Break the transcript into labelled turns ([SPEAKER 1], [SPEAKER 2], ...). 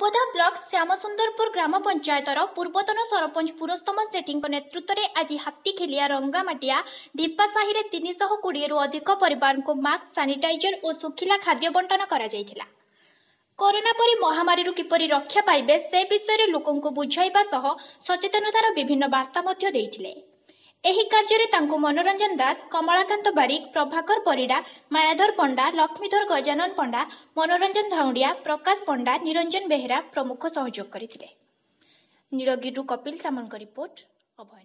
[SPEAKER 1] ସୁବୋଧା block Shyamsundarpur ଗ୍ରାମ ପଞ୍ଚାୟତର ପୂର୍ବତନ ସରପଞ୍ଚ ପୁରସ୍ତମ ସେଠୀଙ୍କ ନେତୃତ୍ୱରେ ଆଜି ହାତୀଖେଲିଆ ରଙ୍ଗାମାଟିଆ ଢିପାସାହିରେ ତିନିଶହ କୋଡ଼ିଏରୁ ଅଧିକ ପରିବାରଙ୍କୁ ମାସ୍କ ସାନିଟାଇଜର ଓ ଶୁଖିଲା ଖାଦ୍ୟ ବଣ୍ଟନ କରାଯାଇଥିଲା। କରୋନା ପରି ମହାମାରୀରୁ କିପରି ରକ୍ଷା ପାଇବେ ସେ ବିଷୟରେ ଲୋକଙ୍କୁ ବୁଝାଇବା ସହ ସଚେତନତାର ବିଭିନ୍ନ ବାର୍ତ୍ତା ମଧ୍ୟ ଦେଇଥିଲେ। ଏହି କାର୍ଯ୍ୟରେ ତାଙ୍କୁ ମନୋରଞ୍ଜନ ଦାସ କମଳାକାନ୍ତ ବାରିକ ପ୍ରଭାକର ପରିଡ଼ା ମାୟାଧର ପଣ୍ଡା ଲକ୍ଷ୍ମୀଧର ଗଜାନନ ପଣ୍ଡା ମନୋରଞ୍ଜନ ଧାଉଁଡ଼ିଆ ପ୍ରକାଶ ପଣ୍ଡା ନିରଞ୍ଜନ ବେହେରା ପ୍ରମୁଖ ସହଯୋଗ କରିଥିଲେ। ନୀଳଗିରିରୁ କପିଲ ସାମନ୍ତଙ୍କ ରିପୋର୍ଟ ଅଭୟ